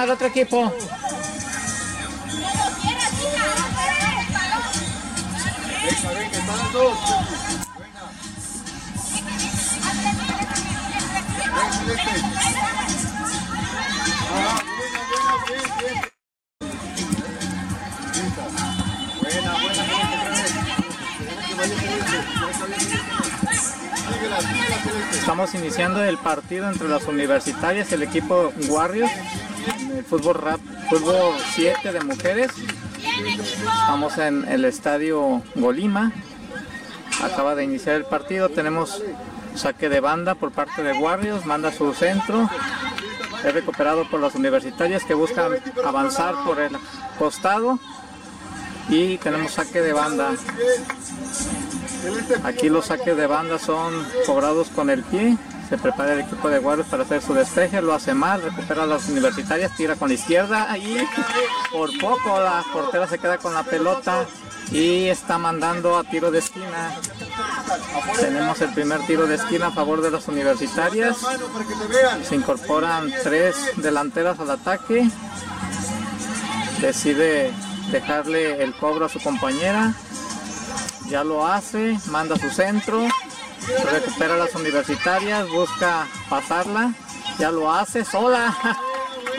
¿Cómo se llama el otro equipo? Estamos iniciando el partido entre las universitarias y el equipo Warriors fútbol rap, fútbol 7 de mujeres. Estamos en el estadio Golima. Acaba de iniciar el partido. Tenemos saque de banda por parte de Warriors. Manda su centro. Es recuperado por las universitarias que buscan avanzar por el costado. Y tenemos saque de banda. Aquí los saques de banda son cobrados con el pie. Se prepara el equipo de guardias para hacer su despeje, lo hace mal, recupera a las universitarias, tira con la izquierda y por poco la portera se queda con la pelota y está mandando a tiro de esquina. Tenemos el primer tiro de esquina a favor de las universitarias. Se incorporan tres delanteras al ataque. Decide dejarle el cobro a su compañera. Ya lo hace, manda su centro, recupera las universitarias, busca pasarla. Ya lo hace sola.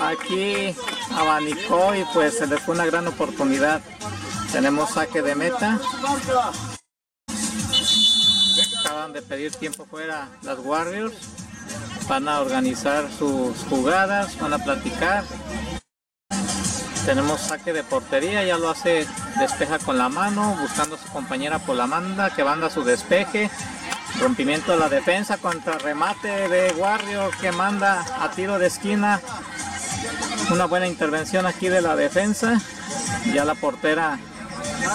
Aquí abanicó y pues se le fue una gran oportunidad. Tenemos saque de meta. Acaban de pedir tiempo fuera las Warriors. Van a organizar sus jugadas, van a platicar. Tenemos saque de portería, ya lo hace, despeja con la mano, buscando a su compañera por la manda, que manda su despeje. Rompimiento de la defensa contra remate de Warriors que manda a tiro de esquina. Una buena intervención aquí de la defensa. Ya la portera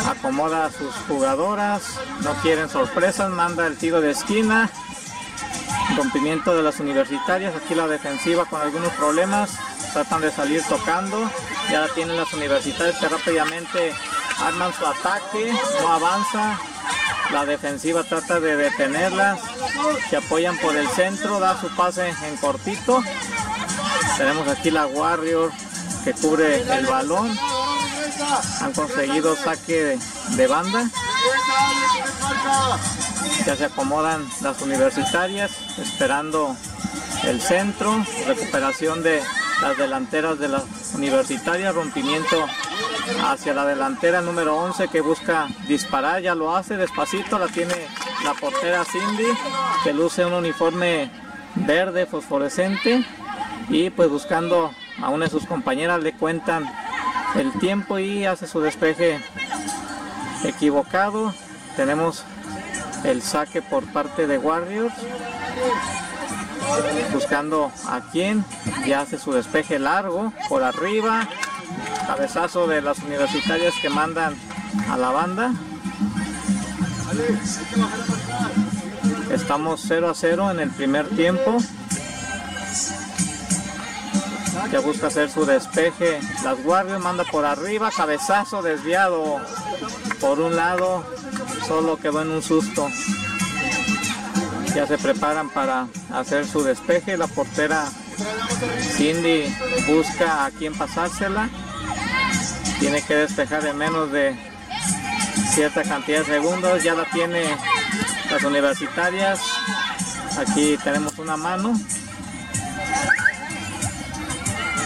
acomoda a sus jugadoras, no quieren sorpresas, manda el tiro de esquina, rompimiento de las universitarias, aquí la defensiva con algunos problemas, tratan de salir tocando, ya tienen las universitarias que rápidamente arman su ataque, no avanza, la defensiva trata de detenerlas, se apoyan por el centro, da su pase en cortito, tenemos aquí la Warrior que cubre el balón, han conseguido saque de, de banda. Ya se acomodan las universitarias esperando el centro, recuperación de las delanteras de las universitarias, rompimiento hacia la delantera número 11 que busca disparar, ya lo hace despacito, la tiene la portera Cindy que luce un uniforme verde fosforescente y pues buscando a una de sus compañeras le cuentan el tiempo y hace su despeje equivocado. Tenemos el saque por parte de Warriors. Buscando a quien ya hace su despeje largo por arriba. Cabezazo de las universitarias que mandan a la banda. Estamos 0 a 0 en el primer tiempo. Ya busca hacer su despeje. Las Warriors manda por arriba, cabezazo desviado por un lado, solo quedó en un susto. Ya se preparan para hacer su despeje. La portera Cindy busca a quien pasársela. Tiene que despejar en menos de cierta cantidad de segundos. Ya la tiene las universitarias. Aquí tenemos una mano.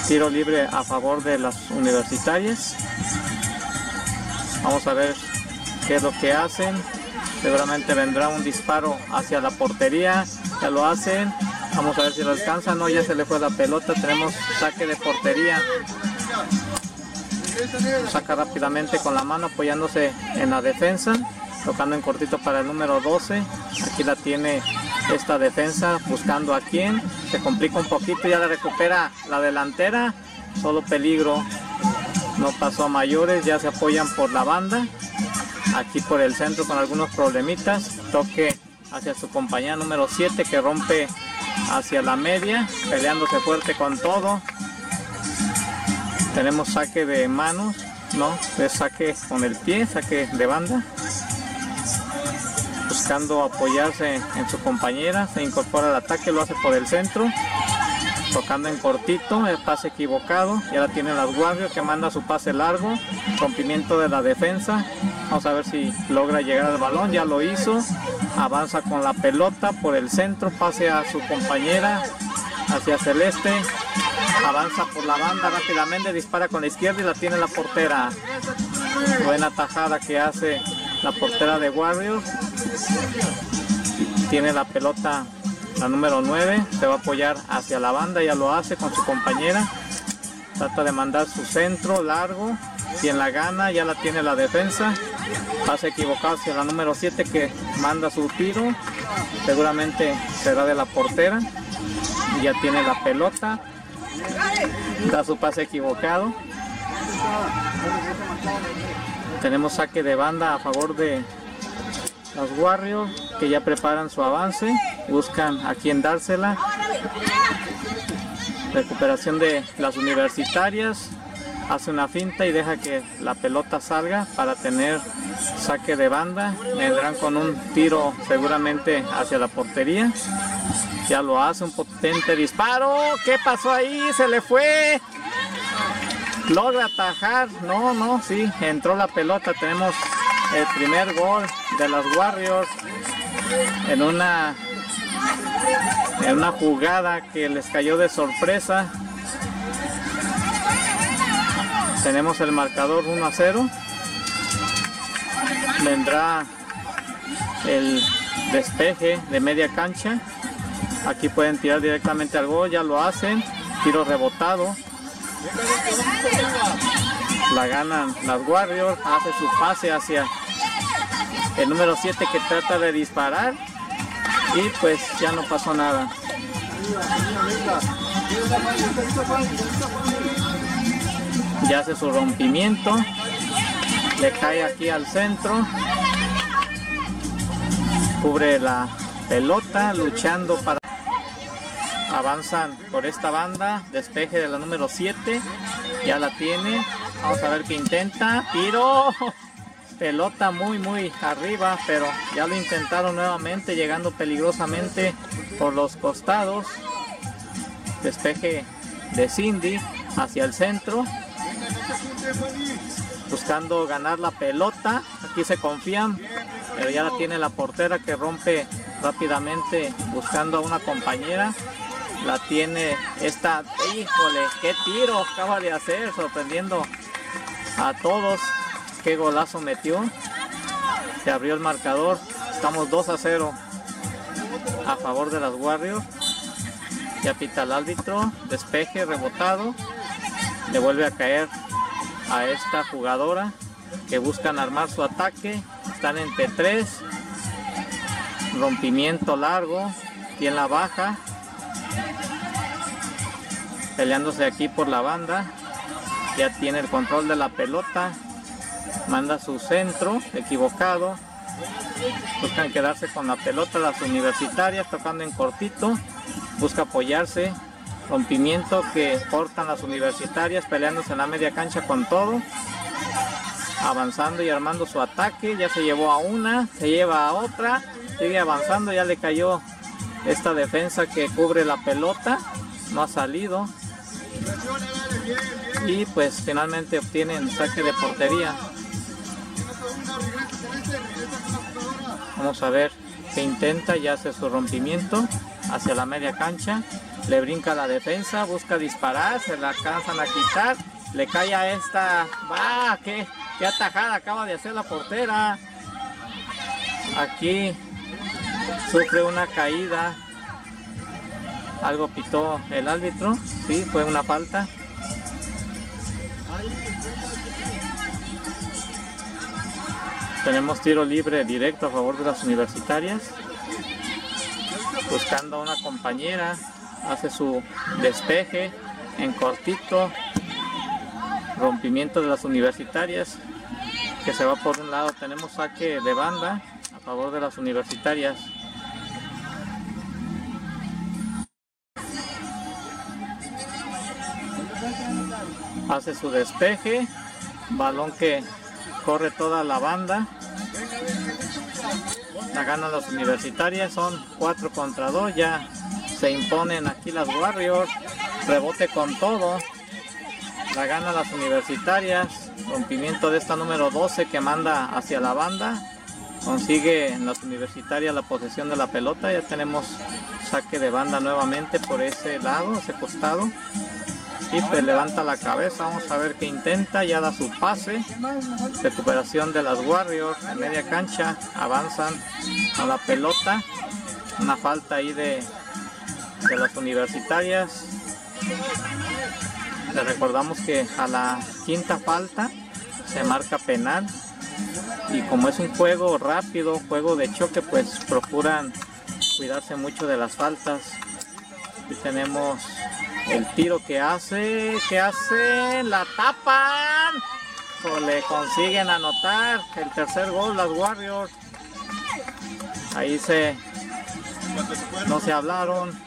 Tiro libre a favor de las universitarias. Vamos a ver qué es lo que hacen. Seguramente vendrá un disparo hacia la portería. Ya lo hacen. Vamos a ver si lo alcanza. No, ya se le fue la pelota. Tenemos saque de portería. Saca rápidamente con la mano apoyándose en la defensa. Tocando en cortito para el número 12. Aquí la tiene esta defensa buscando a quién. Se complica un poquito. Ya la recupera la delantera. Solo peligro no pasó a mayores, ya se apoyan por la banda, aquí por el centro con algunos problemitas, toque hacia su compañía número 7 que rompe hacia la media, peleándose fuerte con todo. Tenemos saque de manos, no, es saque con el pie, saque de banda. Buscando apoyarse en su compañera, se incorpora al ataque, lo hace por el centro. Tocando en cortito, el pase equivocado, ya la tiene las Warriors que manda su pase largo, rompimiento de la defensa, vamos a ver si logra llegar al balón, ya lo hizo, avanza con la pelota por el centro, pase a su compañera hacia Celeste, avanza por la banda rápidamente, dispara con la izquierda y la tiene la portera, buena tajada que hace la portera de Warriors, tiene la pelota la número 9 se va a apoyar hacia la banda, ya lo hace con su compañera. Trata de mandar su centro largo. Quien la gana ya la tiene la defensa. Pase equivocado hacia la número 7 que manda su tiro. Seguramente será de la portera. Ya tiene la pelota. Da su pase equivocado. Tenemos saque de banda a favor de los Warriors que ya preparan su avance, buscan a quien dársela. Recuperación de las universitarias, hace una finta y deja que la pelota salga para tener saque de banda. Vendrán con un tiro seguramente hacia la portería. Ya lo hace, un potente disparo. ¿Qué pasó ahí? Se le fue. Logra atajar. No, no, sí, entró la pelota. Tenemos el primer gol de los Warriors en una en una jugada que les cayó de sorpresa. Tenemos el marcador 1 a 0. Vendrá el despeje de media cancha. Aquí pueden tirar directamente al gol, ya lo hacen. Tiro rebotado. La ganan las Warriors. Hace su pase hacia el número 7 que trata de disparar y pues ya no pasó nada. Ya hace su rompimiento, le cae aquí al centro, cubre la pelota luchando para avanzan por esta banda, despeje de la número 7, ya la tiene, vamos a ver qué intenta, tiro, pelota muy muy arriba, pero ya lo intentaron nuevamente, llegando peligrosamente por los costados. Despeje de Cindy hacia el centro, buscando ganar la pelota. Aquí se confían, pero ya la tiene la portera que rompe rápidamente buscando a una compañera. La tiene esta, híjole, qué tiro acaba de hacer, sorprendiendo a todos qué golazo metió. Se abrió el marcador. Estamos 2 a 0 a favor de las Warriors. Ya pita el árbitro. Despeje, rebotado. Le vuelve a caer a esta jugadora que buscan armar su ataque. Están entre 3. Rompimiento largo. en la baja. Peleándose aquí por la banda. Ya tiene el control de la pelota manda su centro equivocado. Buscan quedarse con la pelota las universitarias tocando en cortito. Busca apoyarse. Rompimiento que cortan las universitarias peleándose en la media cancha con todo. Avanzando y armando su ataque. Ya se llevó a una se lleva a otra. Sigue avanzando ya le cayó esta defensa que cubre la pelota. No ha salido y pues finalmente obtienen saque de portería Vamos a ver que intenta y hace su rompimiento hacia la media cancha. Le brinca la defensa, busca disparar, se la alcanzan a quitar. Le cae a esta. ¡Va! ¡Qué, qué atajada acaba de hacer la portera! Aquí sufre una caída. Algo pitó el árbitro. Sí, fue una falta. Tenemos tiro libre directo a favor de las universitarias. Buscando a una compañera. Hace su despeje en cortito. Rompimiento de las universitarias. Que se va por un lado. Tenemos saque de banda a favor de las universitarias. Hace su despeje. Balón que corre toda la banda. La ganan las universitarias, son 4 contra 2, ya se imponen aquí las Warriors. rebote con todo. La gana las universitarias. Rompimiento de esta número 12 que manda hacia la banda. Consigue en las universitarias la posesión de la pelota. Ya tenemos saque de banda nuevamente por ese lado, ese costado. Pues levanta la cabeza, vamos a ver qué intenta, ya da su pase. Recuperación de las Warriors en media cancha, avanzan a la pelota. Una falta ahí de, de las universitarias. Les recordamos que a la quinta falta se marca penal. Y como es un juego rápido, juego de choque, pues procuran cuidarse mucho de las faltas. Aquí tenemos el tiro que hace, que hace, la tapan. O le consiguen anotar el tercer gol las Warriors. Ahí se no se hablaron.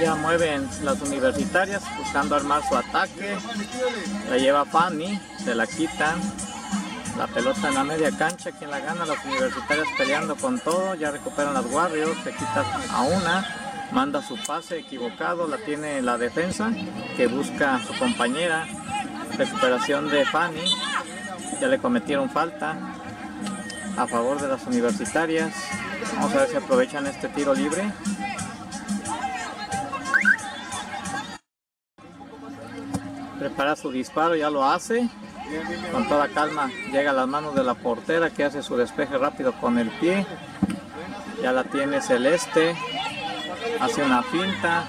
Ya mueven las universitarias buscando armar su ataque. La lleva Fanny, se la quitan. La pelota en la media cancha, quien la gana, las universitarias peleando con todo, ya recuperan las Warriors, se quita a una, manda su pase equivocado, la tiene la defensa, que busca a su compañera, recuperación de Fanny, ya le cometieron falta a favor de las universitarias, vamos a ver si aprovechan este tiro libre. Prepara su disparo, ya lo hace con toda calma llega a las manos de la portera que hace su despeje rápido con el pie. Ya la tiene celeste. Hace una finta.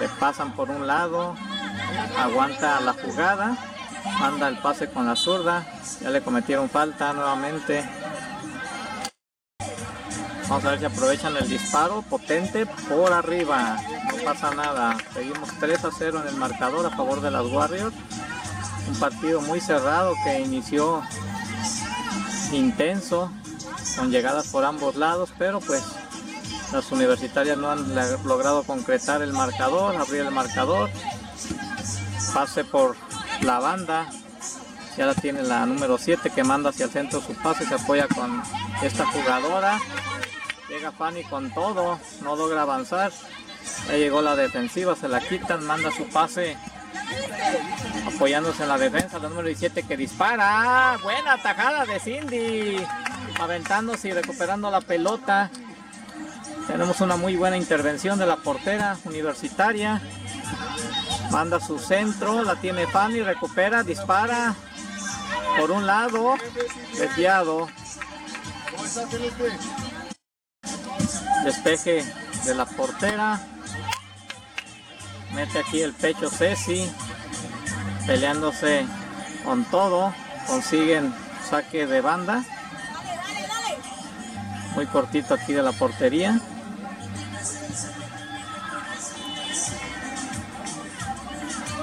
Le pasan por un lado. Aguanta la jugada. Manda el pase con la zurda. Ya le cometieron falta nuevamente. Vamos a ver si aprovechan el disparo potente por arriba. No pasa nada. Seguimos 3 a 0 en el marcador a favor de las Warriors un partido muy cerrado que inició intenso, con llegadas por ambos lados, pero pues las universitarias no han logrado concretar el marcador, abrir el marcador, pase por la banda, ya la tiene la número 7 que manda hacia el centro su pase, se apoya con esta jugadora, llega Fanny con todo, no logra avanzar, ya llegó la defensiva, se la quitan, manda su pase apoyándose en la defensa, la número 17 que dispara. Buena atajada de Cindy, aventándose y recuperando la pelota. Tenemos una muy buena intervención de la portera universitaria. Manda su centro, la tiene Fanny, recupera, dispara. Por un lado, desviado. Despeje de la portera. Mete aquí el pecho Ceci peleándose con todo, consiguen saque de banda, muy cortito aquí de la portería.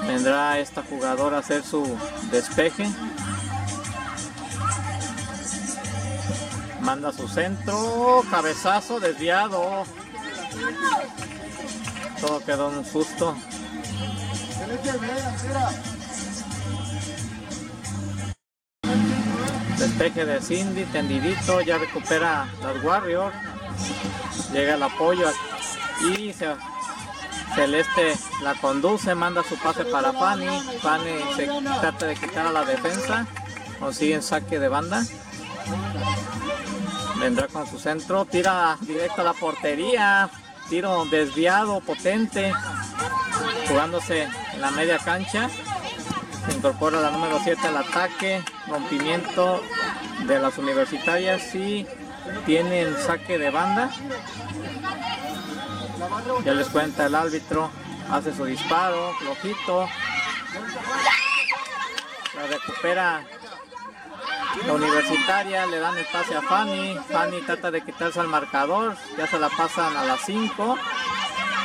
Vendrá esta jugadora a hacer su despeje. Manda su centro, cabezazo desviado. Todo quedó un susto. Despeje de Cindy, tendidito, ya recupera las Warriors. Llega el apoyo y Celeste la conduce, manda su pase para Fanny. Fanny se trata de quitar a la defensa. Consiguen saque de banda. Vendrá con su centro, tira directo a la portería. Tiro desviado, potente. Jugándose en la media cancha. Se incorpora la número 7 al ataque. Rompimiento de las universitarias y tienen saque de banda. Ya les cuenta el árbitro. Hace su disparo, flojito. La recupera la universitaria, le dan el a Fanny. Fanny trata de quitarse al marcador. Ya se la pasan a las 5.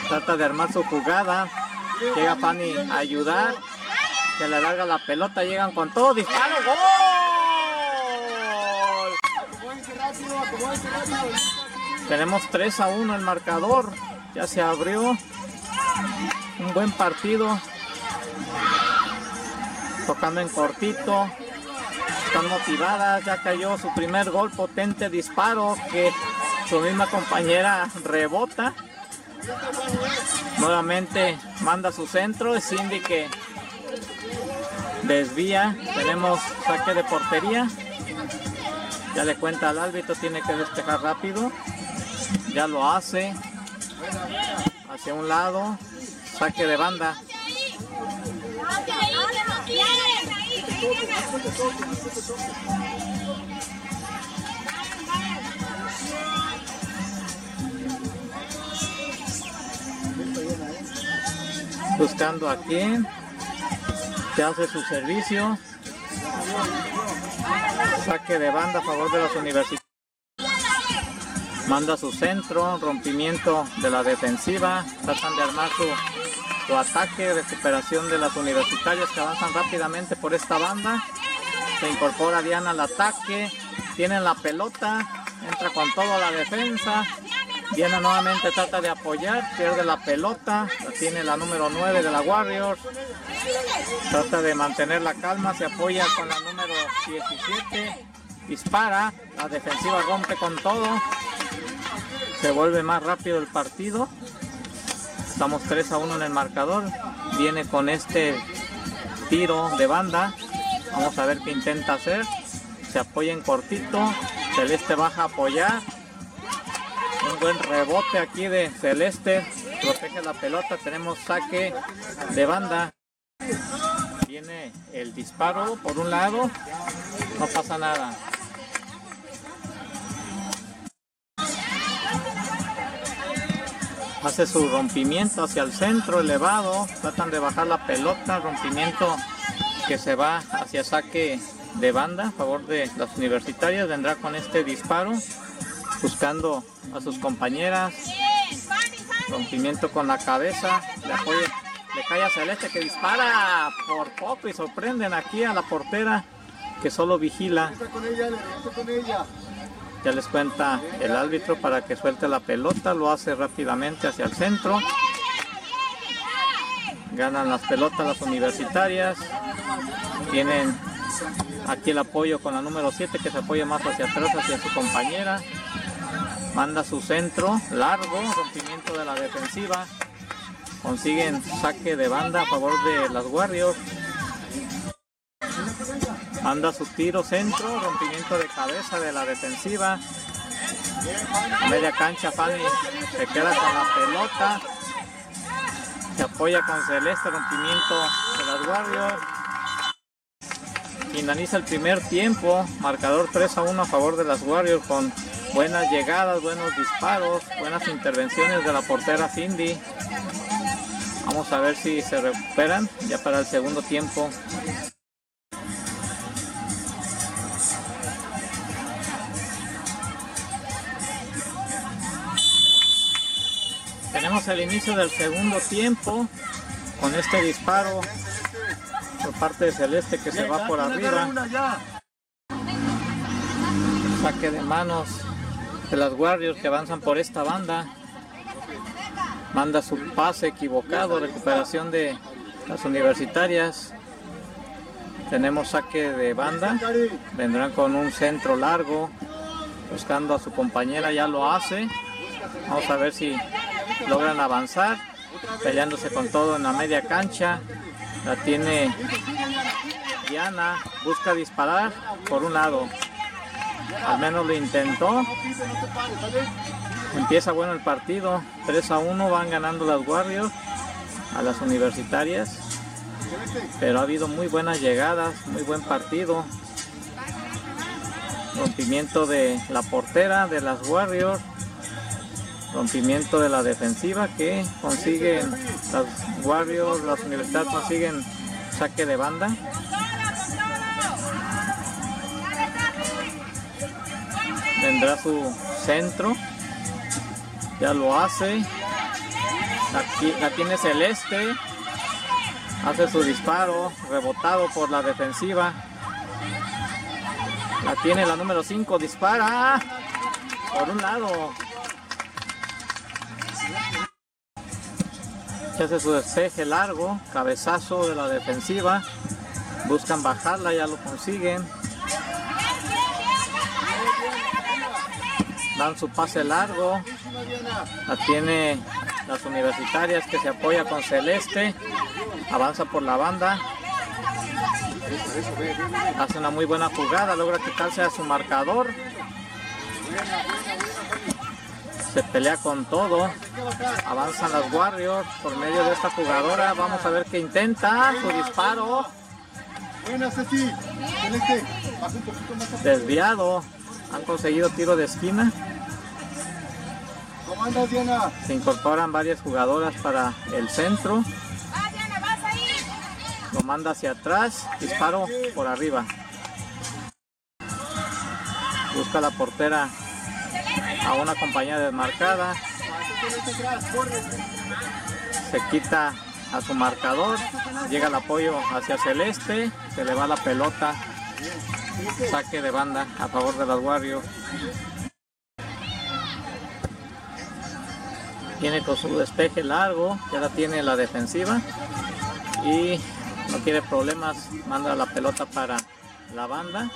Trata de armar su jugada. Llega Fanny a ayudar. Se le larga la pelota. Llegan con todo. Disparo. ¡Gol! Tenemos 3 a 1 el marcador. Ya se abrió. Un buen partido. Tocando en cortito. Están motivadas. Ya cayó su primer gol. Potente disparo que Su misma compañera rebota. Nuevamente manda su centro. Cindy que desvía. Tenemos saque de portería. Ya le cuenta al árbitro, tiene que despejar rápido. Ya lo hace. Hacia un lado. Saque de banda. Buscando a quien que hace su servicio. Saque de banda a favor de las universidades. Manda su centro, rompimiento de la defensiva. Tratan de armar su, su ataque, recuperación de las universitarias que avanzan rápidamente por esta banda. Se incorpora Diana al ataque. Tienen la pelota. Entra con todo a la defensa. Diana nuevamente trata de apoyar, pierde la pelota, la tiene la número 9 de la Warriors. Trata de mantener la calma, se apoya con la número 17, dispara, la defensiva rompe con todo. Se vuelve más rápido el partido. Estamos 3 a 1 en el marcador. Viene con este tiro de banda. Vamos a ver qué intenta hacer. Se apoya en cortito. Celeste baja a apoyar un buen rebote aquí de Celeste. Protege la pelota. Tenemos saque de banda. Viene el disparo por un lado. No pasa nada. Hace su rompimiento hacia el centro elevado. Tratan de bajar la pelota. Rompimiento que se va hacia saque de banda a favor de las universitarias. Vendrá con este disparo buscando a sus compañeras. Rompimiento con la cabeza. Le, apoya, le cae a Celeste que dispara por poco y sorprenden aquí a la portera que solo vigila. Ya les cuenta el árbitro para que suelte la pelota. Lo hace rápidamente hacia el centro. Ganan las pelotas las universitarias. Tienen aquí el apoyo con la número 7 que se apoya más hacia atrás, hacia su compañera manda su centro largo, rompimiento de la defensiva, consiguen saque de banda a favor de las Warriors, manda su tiro centro, rompimiento de cabeza de la defensiva, media cancha Fanny se queda con la pelota, se apoya con Celeste, rompimiento de las Warriors, finaliza el primer tiempo, marcador 3 a 1 a favor de las Warriors con buenas llegadas, buenos disparos, buenas intervenciones de la portera Cindy. Vamos a ver si se recuperan ya para el segundo tiempo. Tenemos el inicio del segundo tiempo con este disparo por parte de Celeste que se va por arriba. Saque de manos de las Warriors que avanzan por esta banda. Manda su pase equivocado, recuperación de las universitarias. Tenemos saque de banda. Vendrán con un centro largo. Buscando a su compañera, ya lo hace. Vamos a ver si logran avanzar. Peleándose con todo en la media cancha. La tiene Diana. Busca disparar por un lado. Al menos lo intentó. Empieza bueno el partido. 3 a 1 van ganando las Warriors a las universitarias. Pero ha habido muy buenas llegadas, muy buen partido. Rompimiento de la portera de las Warriors. Rompimiento de la defensiva que consiguen las Warriors, las universidades consiguen saque de banda. vendrá su centro. Ya lo hace. Aquí, la tiene celeste. Hace su disparo rebotado por la defensiva. La tiene la número 5 dispara. Por un lado se hace su despeje largo cabezazo de la defensiva buscan bajarla ya lo consiguen dan su pase largo. La tiene las universitarias que se apoya con Celeste. Avanza por la banda. Hace una muy buena jugada, logra quitarse a su marcador. Se pelea con todo. Avanzan las Warriors por medio de esta jugadora. Vamos a ver qué intenta. Su disparo. Desviado. Han conseguido tiro de esquina. Se incorporan varias jugadoras para el centro. Lo manda hacia atrás. Disparo por arriba. Busca la portera a una compañía desmarcada. Se quita a su marcador. Llega el apoyo hacia Celeste. Se le va la pelota. Saque de banda a favor de las Warriors. Tiene con su despeje largo. Ya la tiene la defensiva. Y no quiere problemas. Manda la pelota para la banda.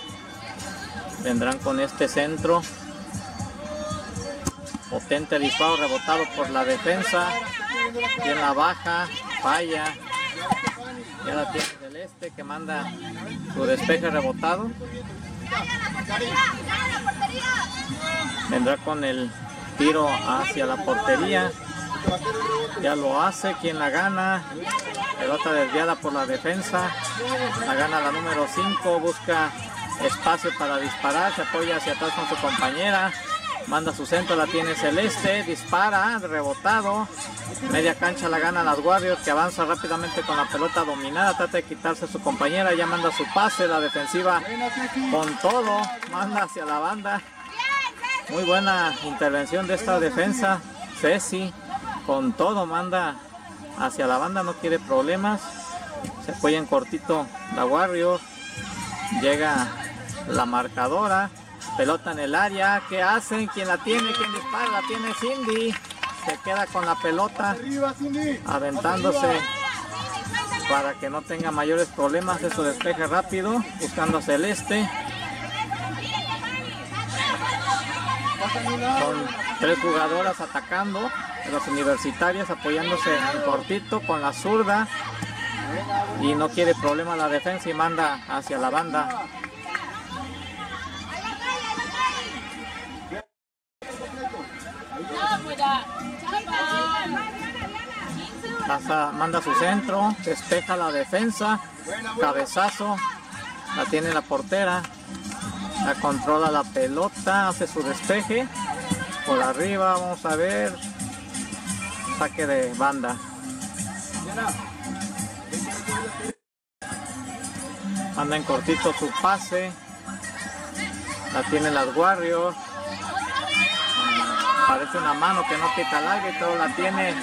Vendrán con este centro Potente disparo rebotado por la defensa. en la baja, falla. Ya la tiene del este que manda su despeje rebotado. Vendrá con el tiro hacia la portería. Ya lo hace, quien la gana. Pelota desviada por la defensa. La gana la número 5. Busca espacio para disparar. Se apoya hacia atrás con su compañera. Manda su centro, la tiene Celeste, dispara, rebotado. Media cancha la gana las Warriors que avanza rápidamente con la pelota dominada. Trata de quitarse a su compañera, ya manda su pase, la defensiva con todo, manda hacia la banda. Muy buena intervención de esta defensa. Ceci con todo manda hacia la banda, no quiere problemas. Se apoya en cortito la Warrior. Llega la marcadora. Pelota en el área. ¿Qué hacen? ¿Quién la tiene? ¿Quién dispara? La tiene Cindy. Se queda con la pelota. Aventándose para que no tenga mayores problemas de su despeje rápido. Buscando Celeste. Son tres jugadoras atacando. Los universitarios apoyándose en cortito con la zurda. Y no quiere problema la defensa y manda hacia la banda manda su centro, despeja la defensa, cabezazo, la tiene la portera, la controla la pelota, hace su despeje, por arriba vamos a ver, saque de banda. Anda en cortito su pase, la tiene las Warriors, Parece una mano que no quita y todo la tiene.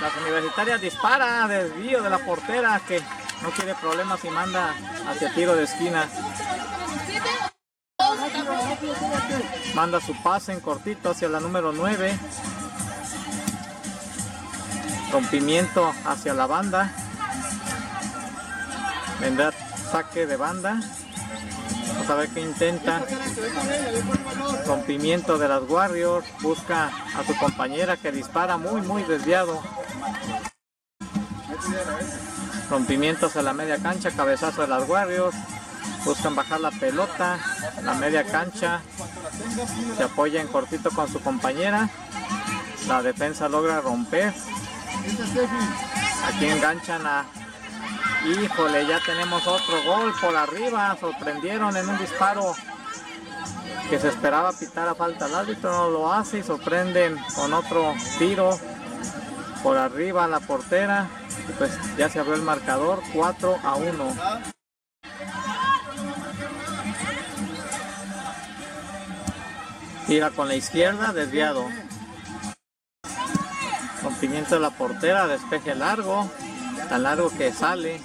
Las universitarias dispara, desvío de la portera que no quiere problemas y manda hacia tiro de esquina. Manda su pase en cortito hacia la número 9. Rompimiento hacia la banda. Vendrá saque de banda. Vamos a ver qué intenta. Rompimiento de las Warriors. Busca a su compañera que dispara muy, muy desviado. Rompimientos a la media cancha. Cabezazo de las Warriors. Buscan bajar la pelota. La media cancha. Se apoya en cortito con su compañera. La defensa logra romper. Aquí enganchan a Híjole, ya tenemos otro gol por arriba. Sorprendieron en un disparo que se esperaba pitar a falta al árbitro. No lo hace y sorprenden con otro tiro por arriba a la portera. Pues ya se abrió el marcador 4 a 1. Tira con la izquierda, desviado. Rompimiento de la portera, despeje largo, tan largo que sale.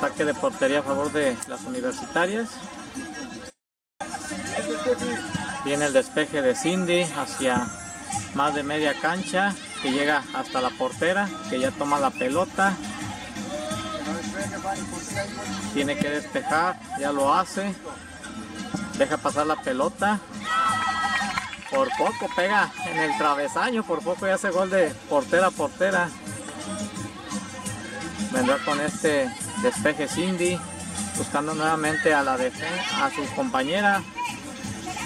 Saque de portería a favor de las universitarias. Viene el despeje de Cindy hacia más de media cancha que llega hasta la portera que ya toma la pelota. Tiene que despejar, ya lo hace. Deja pasar la pelota. Por poco pega en el travesaño, por poco ya hace gol de portera a portera. Vendrá con este despeje Cindy, buscando nuevamente a la a su compañera.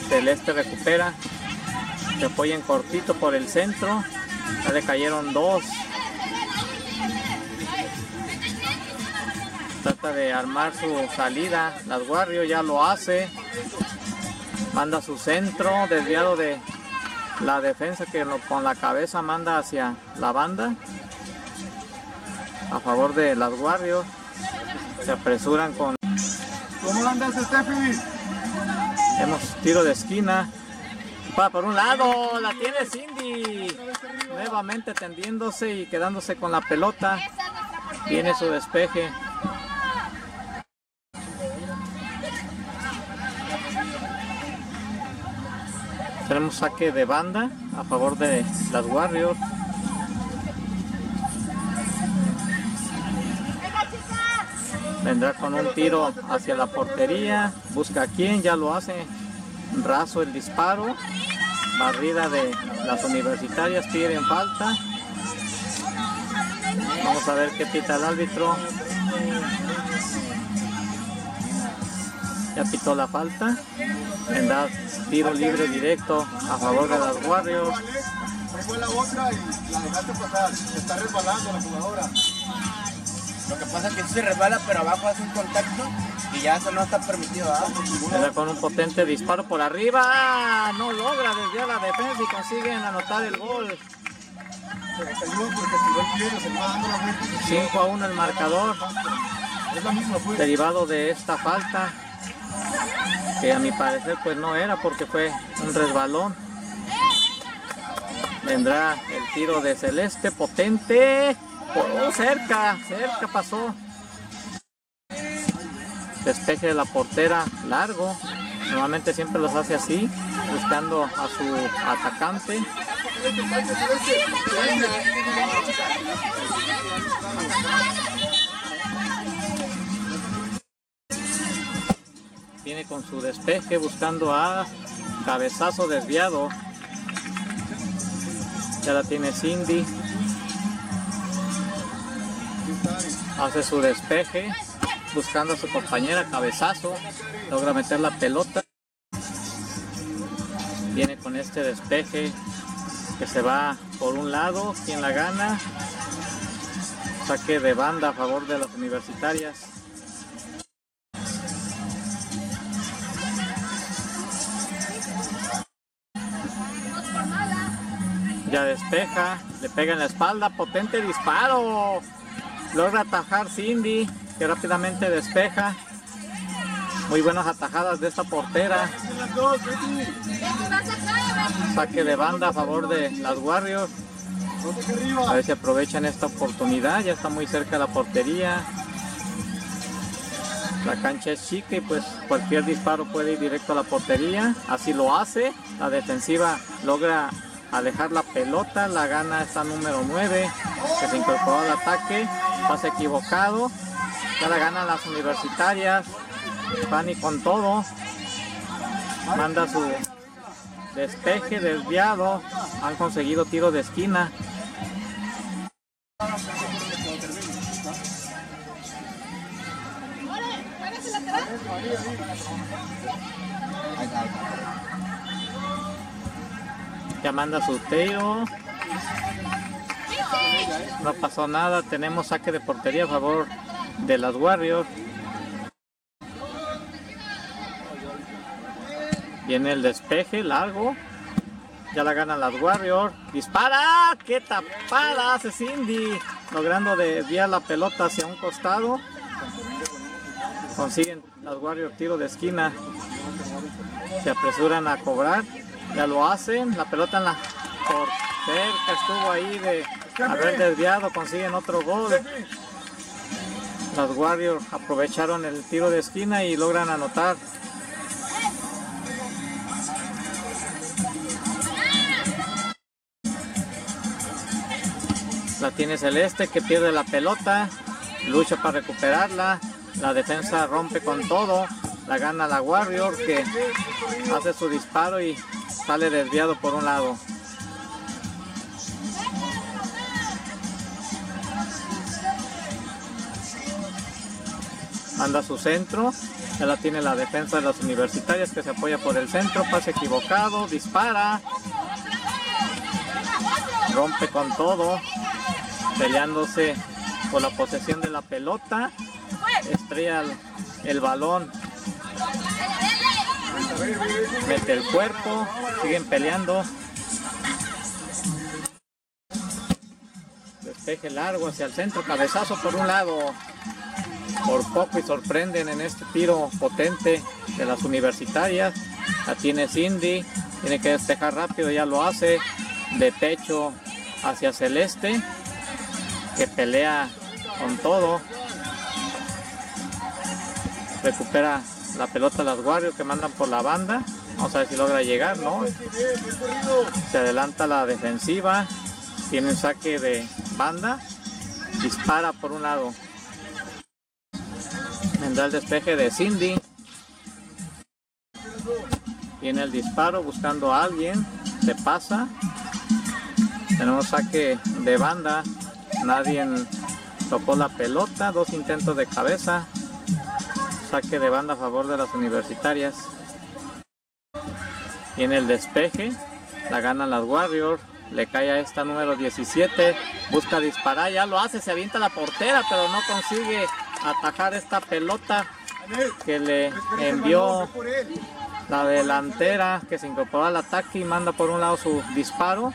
Celeste recupera, se apoya en cortito por el centro, ya le cayeron dos. Trata de armar su salida, las Warriors ya lo hace, manda su centro, desviado de la defensa que con la cabeza manda hacia la banda a favor de las Warriors se apresuran con ¿Cómo andas Stephanie? Hemos tiro de esquina. Va por un lado, la tiene Cindy. Nuevamente tendiéndose y quedándose con la pelota. Viene su despeje. Tenemos saque de banda a favor de las Warriors. Vendrá con un tiro hacia la portería. Busca a quien, ya lo hace. Raso el disparo. Barrida de las universitarias piden falta. Vamos a ver qué pita el árbitro. Ya pitó la falta. Vendrá tiro libre directo a favor de las Warriors. fue la otra y la dejaste pasar. Está resbalando la jugadora. Lo que pasa es que se resbala, pero abajo hace un contacto y ya eso no está permitido. ¿verdad? con un potente disparo por arriba. No logra desviar la defensa y consiguen anotar el gol. 5 a 1 el marcador. Derivado de esta falta que a mi parecer pues no era porque fue un resbalón. Vendrá el tiro de Celeste, potente, oh, cerca, cerca pasó. Despeje de la portera largo, normalmente siempre los hace así, buscando a su atacante. Viene con su despeje buscando a cabezazo desviado. Ya la tiene Cindy. Hace su despeje buscando a su compañera cabezazo. Logra meter la pelota. Viene con este despeje que se va por un lado. Quien la gana. Saque de banda a favor de las universitarias. Ya despeja, le pega en la espalda, potente disparo. Logra atajar Cindy, que rápidamente despeja. Muy buenas atajadas de esta portera. Saque de banda a favor de las Warriors. A ver si aprovechan esta oportunidad. Ya está muy cerca la portería. La cancha es chica y pues cualquier disparo puede ir directo a la portería. Así lo hace. La defensiva logra alejar la pelota, la gana esta número 9 que se incorporó al ataque, pase equivocado, ya la ganan las universitarias, Fanny con todo, manda su despeje desviado, han conseguido tiro de esquina. Ya manda su teo. No pasó nada. Tenemos saque de portería a favor de las Warriors. Viene el despeje largo. Ya la ganan las Warriors. Dispara. ¡Qué tapada hace Cindy! Logrando desviar la pelota hacia un costado. Consiguen las Warriors tiro de esquina. Se apresuran a cobrar ya lo hacen, la pelota en la por estuvo ahí de haber desviado, consiguen otro gol. Los Warriors aprovecharon el tiro de esquina y logran anotar. La tiene Celeste que pierde la pelota, lucha para recuperarla, la defensa rompe con todo, la gana la Warrior que hace su disparo y sale desviado por un lado. Manda su centro, ya la tiene la defensa de las universitarias que se apoya por el centro, pase equivocado, dispara, rompe con todo, peleándose por la posesión de la pelota, estrella el, el balón, mete el cuerpo, siguen peleando. Despeje largo hacia el centro, cabezazo por un lado, por poco y sorprenden en este tiro potente de las universitarias. La tiene Cindy, tiene que despejar rápido, ya lo hace, de pecho hacia Celeste, que pelea con todo. Recupera la pelota a las Warriors que mandan por la banda. Vamos a ver si logra llegar, ¿no? Se adelanta la defensiva. Tiene un saque de banda. Dispara por un lado. Vendrá el despeje de Cindy. Tiene el disparo buscando a alguien. Se pasa. Tenemos saque de banda. Nadie tocó la pelota. Dos intentos de cabeza. Saque de banda a favor de las universitarias. Tiene el despeje. La ganan las Warriors. Le cae a esta número 17. Busca disparar. Ya lo hace. Se avienta la portera. Pero no consigue atajar esta pelota que le envió la delantera que se incorporó al ataque y manda por un lado su disparo.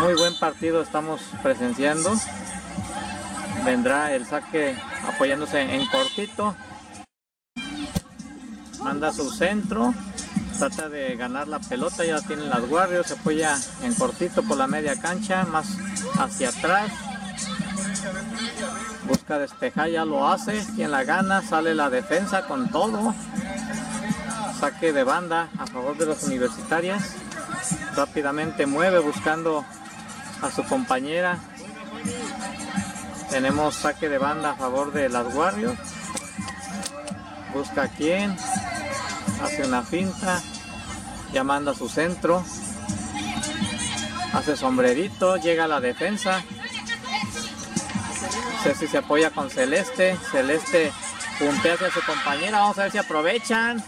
Muy buen partido estamos presenciando. Vendrá el saque apoyándose en cortito. Manda su centro. Trata de ganar la pelota, ya tienen las Warriors, se apoya en cortito por la media cancha, más hacia atrás. Busca despejar, ya lo hace. Quien la gana, sale la defensa con todo. Saque de banda a favor de las universitarias. Rápidamente mueve buscando a su compañera. Tenemos saque de banda a favor de las Warriors. Busca a quien. Hace una finta. Ya manda su centro. Hace sombrerito. Llega a la defensa. Ceci se apoya con Celeste. Celeste puntea hacia su compañera. Vamos a ver si aprovechan.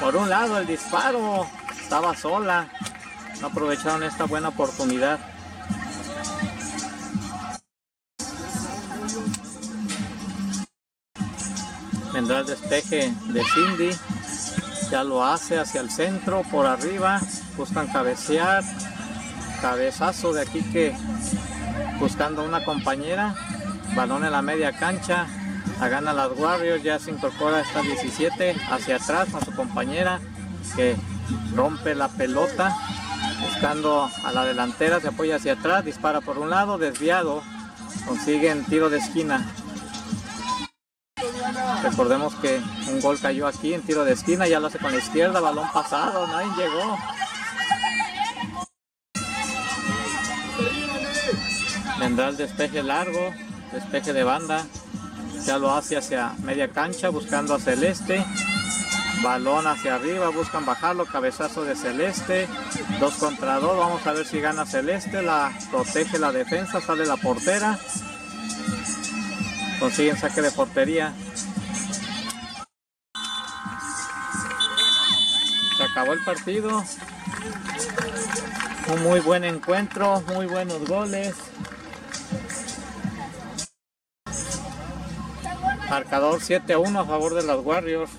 Por un lado el disparo. Estaba sola. No aprovecharon esta buena oportunidad. Vendrá el despeje de Cindy. Ya lo hace hacia el centro, por arriba. Buscan cabecear. Cabezazo de aquí que buscando una compañera. Balón en la media cancha. La gana las Warriors. Ya se incorpora esta 17 hacia atrás con su compañera que rompe la pelota. Buscando a la delantera. Se apoya hacia atrás. Dispara por un lado. Desviado. Consiguen tiro de esquina. Recordemos que un gol cayó aquí en tiro de esquina, ya lo hace con la izquierda, balón pasado, nadie llegó. Vendrá el despeje largo, despeje de banda, ya lo hace hacia media cancha buscando a Celeste. Balón hacia arriba, buscan bajarlo, cabezazo de Celeste, dos contra dos, vamos a ver si gana Celeste, la protege la defensa, sale la portera, consiguen saque de portería. Acabó el partido. Un muy buen encuentro, muy buenos goles. Marcador 7 a 1 a favor de los Warriors.